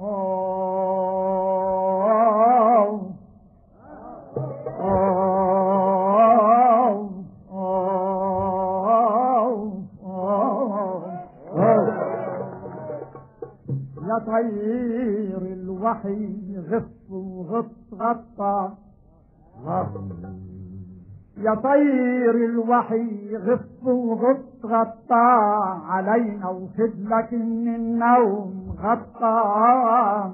يا طير الوحي غف وغط غطى. يا طير الوحي غف وغط غطى علينا وخد لك من النوم غطى.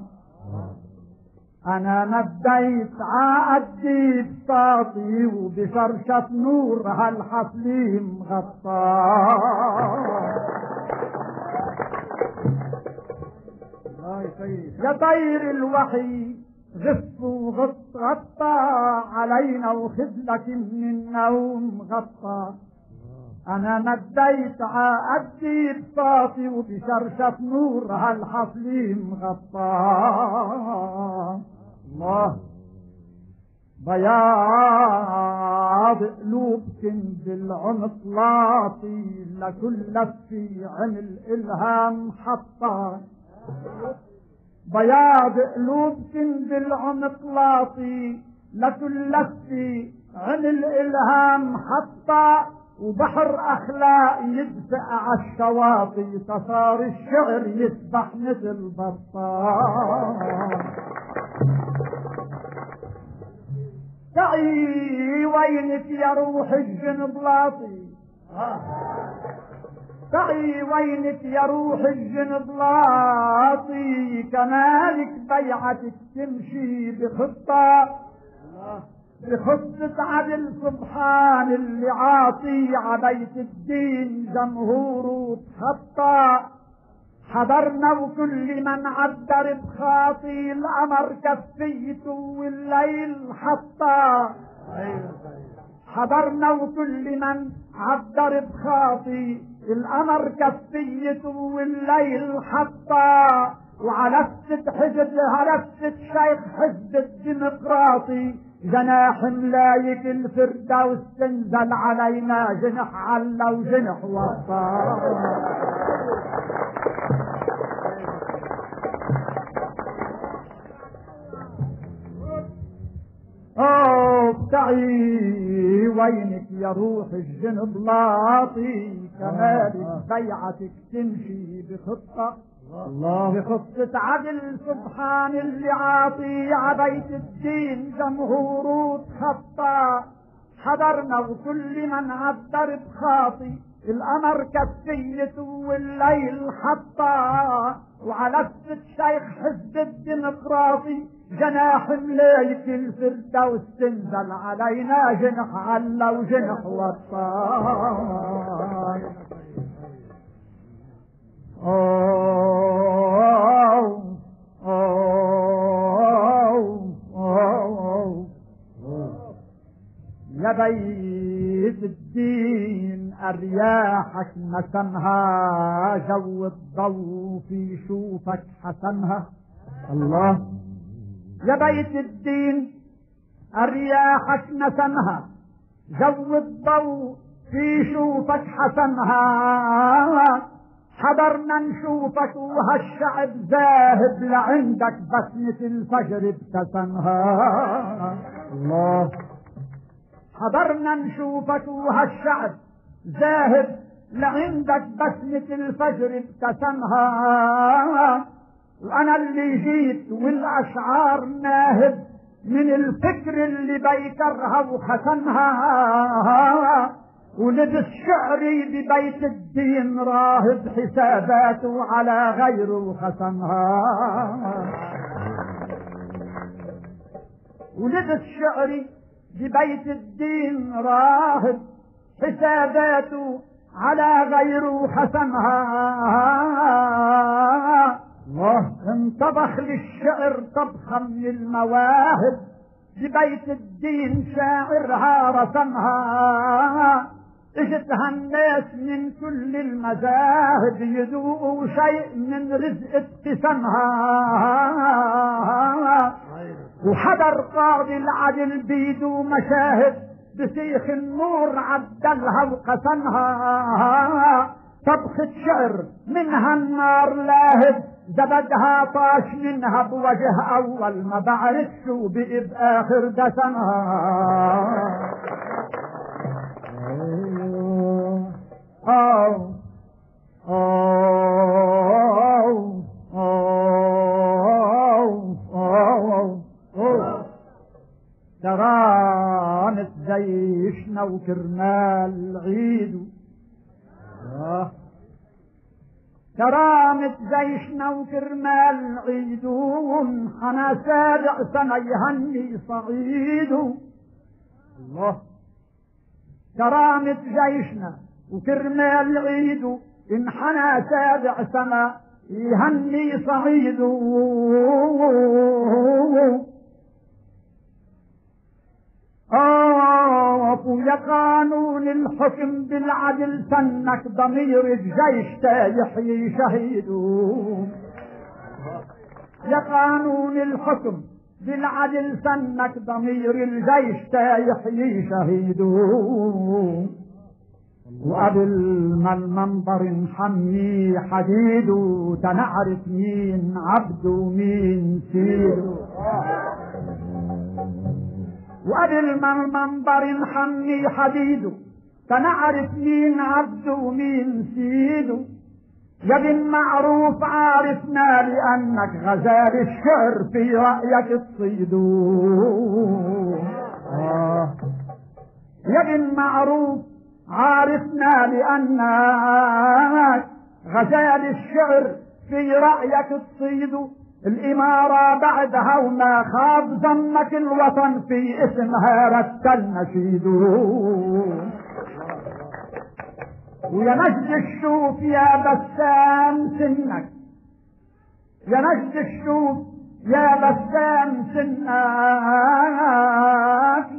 أنا نبيت عقدي بساطي وبشرشة نور هالحصليم غطى. يا طير الوحي غف وغط غطى علينا وخذلك من النوم غطى. أنا مديت عقدي بساطي وبشرشة نور هالحصليم غطى الله. بياض قلوب كنز العنق لاطي لكل في عمل الهام حطا بياض قلوب كنز العنق لاطي لكل في عمل الهام حطا وبحر اخلاق يدفئ على الشواطئ صار الشعر يسبح مثل بطال تعي وينك يا روح الجن بلاطي. تعي وينك يا روح الجن بلاطي. كمالك بيعتك تمشي بخطة. بخطة عدل سبحان اللي عاطي عبيت الدين جمهوره تخطى حضرنا وكل من عبر بخاطي القمر كفيته والليل حطى حضرنا وكل من عبر بخاطي القمر كفيته والليل حطى وعلفت حزب هلفت شيخ حزب الديمقراطي. جناح ملايك الفردوس تنزل علينا جنح علا وجنح وطا ابتعي وينك يا روح الجنب لاطي كمالك بيعتك تمشي بخطة. الله بخطة عدل سبحان اللي عاطي عبيت الدين جمهوره تخطى حضرنا وكل من عبر بخاطي القمر كفيته والليل حطى وعلى شيخ حزب الديمقراطي جناح ملايك الفردوس تنزل علينا جنح علا وجنح وطاي بيت الدين أرياحك نسمها جو الضو في شوفك حسنها الله يا بيت الدين أرياحك نسمها جو الضو في شوفك حسنها حضرنا نشوفك وهالشعب ذاهب لعندك بسمة الفجر ابتسمها. الله. حضرنا نشوفك وهالشعب ذاهب لعندك بسمة الفجر ابتسمها. وأنا اللي جيت والأشعار ناهب من الفكر اللي بيكرها وختمها ولبس شعري ببيت الدين راهب حساباته على غيره ختمها ولبس شعري ببيت الدين راهب حساباته على غيره حسمها انطبخ للشعر طبخا من المواهب ببيت الدين شاعرها رسمها. اجتها الناس من كل المذاهب يذوقوا شيء من رزق ابتسامها. وحضر قاضي العدل بيدو مشاهد بسيخ النور عدلها وقسمها. طبخة شعر منها النار لاهب زبدها طاش منها بوجه أول ما بعرف شو بقي باخر دسمها. ترانت جيشنا وكرمال عيدو آه. كرامة جيشنا وكرمال عيدون أنا سابع سنة يهني صعيدو الله كرامة جيشنا وكرمال عيدو انحنى سابع سنة يهني صعيدو آه يا قانون الحكم بالعدل سنك ضمير الجيش يحيي شهيده يا قانون الحكم بالعدل سنك ضمير الجيش يحيي شهيده وقبل ما المنبر نحمي حديده تنعرف مين عبده ومين سيده وقبل ما المنبر نحمي حديده فنعرف مين عبده ومين سيده يا بن معروف عارفنا لأنك غزال الشعر في رأيك تصيده آه. يا بن معروف عارفنا لأنك غزال الشعر في رأيك تصيده الإمارة بعدها وما خاب ظنك الوطن في اسمها رتل نشيده ويا مجد الشوف يا بسام سنك. يا مجد الشوف يا بسام سنك.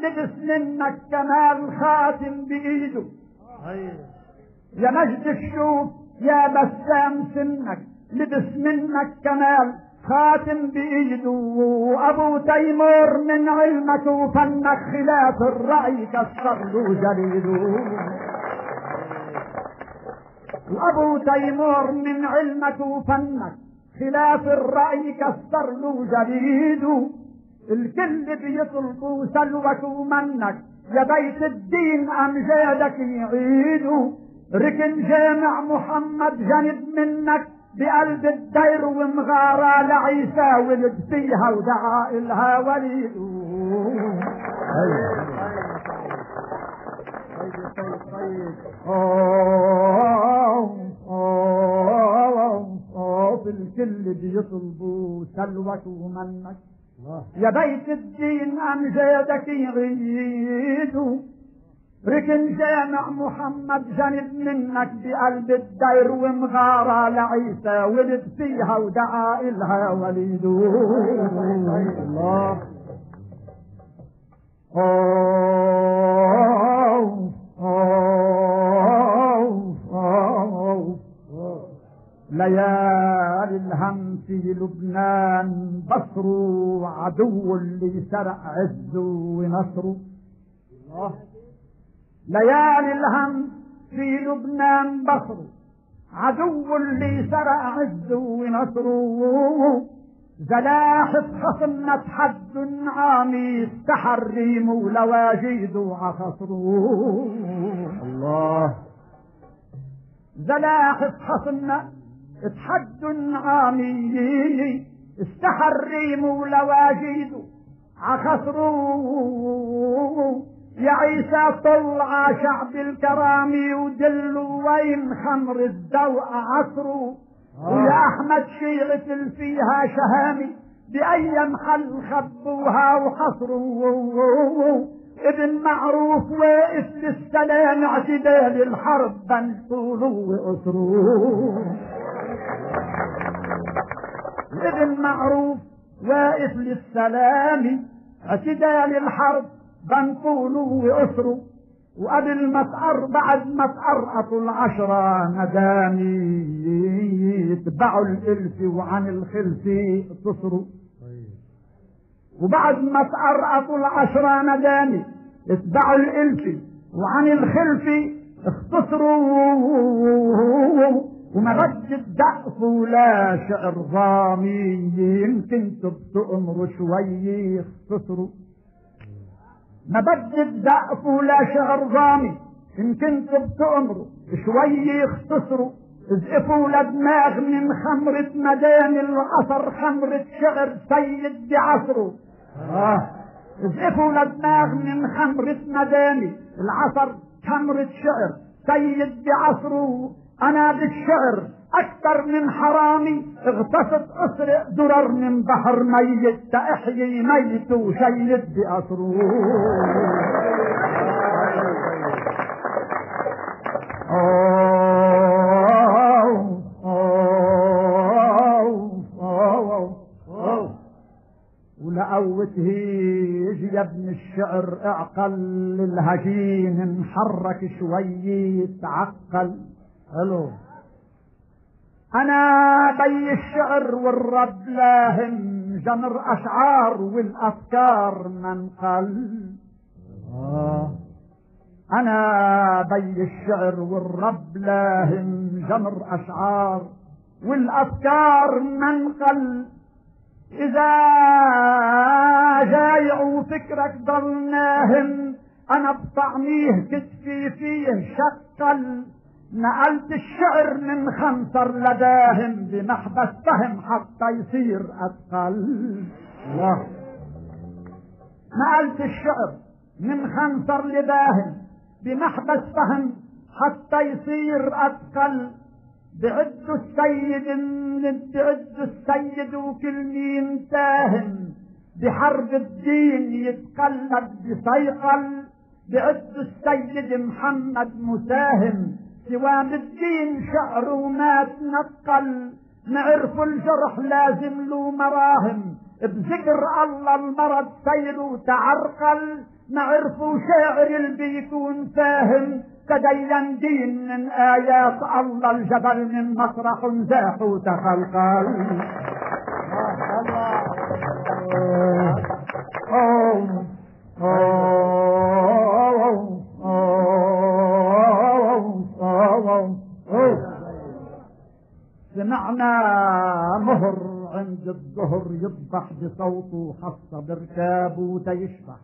لبس منك كمال خاتم بإيده. يا مجد الشوف يا بسام سنك. لبس منك كمال خاتم بإيده. وأبو تيمور من علمك وفنك خلاف الرأي كسر له جليده. وأبو تيمور من علمك وفنك خلاف الرأي كسر له جليده الكل بيطلبوا سلوك ومنك يا بيت الدين أمجادك يعيدوا ركن جامع محمد جنب منك. بقلب الدير ومغارة لعيسى ولد فيها ودعا إلها وليد. في الكل بيطلبوا سلوك ومنك يا بيت الدين أمجادك يغيدوا ركن جامع محمد جنب منك بقلب الدير ومغارة لعيسى ولد فيها ودعا إلها وليده الله. أوه أوه أوه. ليالي الهم في لبنان بصروا عدو اللي سرق عزه ونصره الله. ليالي الهم في لبنان بصر عدو اللي سرق عزه ونصره زلاحف خصمنا تحد عامي استحريم ولواجيده عخصره الله. زلاحف خصمنا تحد عامي استحريم ولواجيده عخصره يا عيسى طلع شعب الكرامي ودلوا وين خمر الدوء عصره ويا أحمد شيعة فيها شهامي بأي محل خبوها وحصروا. ابن معروف واقف للسلام اعتدال الحرب بنطوله وأسره ابن معروف واقف للسلام اعتدال الحرب بنطوله وأسره وقبل ما تقر بعد ما تقرقطوا العشرة ندامي يتبعوا الإلف وعن الخلف تصروا وبعد ما تقرقطوا العشرة ندامي اتبعوا الإلف وعن الخلف اختصروا ومرد الدقف ولا شعر ضامي. يمكن تبتؤمروا شوي يختصروا مبد الدقف ولا شعر ضامي. يمكن تبتؤمروا شوي يختصروا ازقفوا لدماغ من خمرة مدان. العصر خمرة شعر سيد بعصره. آه. ازقفوا لدماغ من خمرة مداني العصر خمرة شعر سيد بعصره. أنا بالشعر أكثر من حرامي اغتصب اسرق درر من بحر ميت تحيي ميت وشيد بأسره ولقوت هيج يا ابن الشعر اعقل الهجين انحرك شوي تعقل ألو. أنا بي الشعر والرب لاهم جمر أشعار والأفكار منقل آه. أنا بي الشعر والرب لاهم جمر أشعار والأفكار منقل إذا جايع وفكرك ضل ناهم أنا بطعميه كتفي فيه شقل. نقلت الشعر من خنصر لداهم بمحبس فهم حتى يصير أثقل. الله نقلت الشعر من خنصر لداهم بمحبس فهم حتى يصير أثقل. بعد السيد بعد السيد وكل مين تاهم بحرب الدين يتقلب بصيقل. بعد السيد محمد مساهم سوام الدين شعر وما تنقل. نعرف الجرح لازم له مراهم. بذكر الله المرض سير تعرقل نعرفوا شاعر اللي بيكون فاهم. تدين دين من آيات الله الجبل من مسرح زاح وتخلقل. أوه أوه سمعنا مهر عند الظهر يذبح بصوته حصة بركابه تيشبح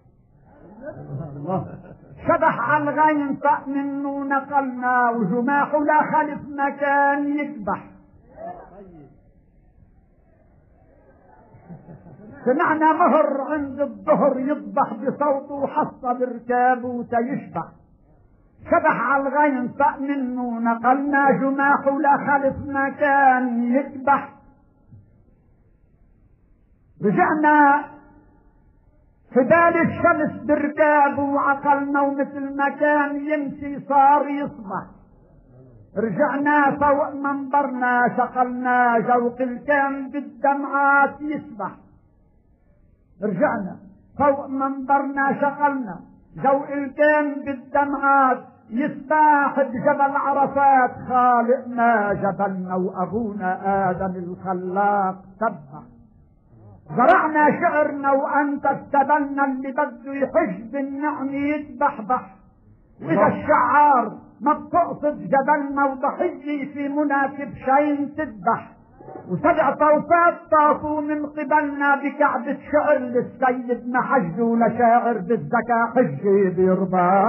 شبح على الغين طق منه نقلنا وجماحه لا خلف مكان يكبح سمعنا مهر عند الظهر يذبح بصوته حصة بركابه تيشبح شبح على الغين طق منه نقلنا جماح ولا خلف مكان يذبح. رجعنا بال الشمس بركاب وعقلنا ومثل ما كان يمشي صار يصبح. رجعنا فوق منبرنا شقلنا جوق الكام بالدمعات يسبح رجعنا فوق منبرنا شقلنا جوق الكام بالدمعات يسبح بجبل عرفات خالقنا جبلنا وأبونا آدم الخلاق. سبح زرعنا شعرنا وأنت استبلنا اللي بده يحج بالنعم يتبحبح وإذا الشعار ما بتقصد جبلنا وضحية في مناسب شين تذبح. وسبع طوفات طافوا من قبلنا بكعبة شعر للسيد ما حجوا لشاعر بالزكاة حجي بيرضى.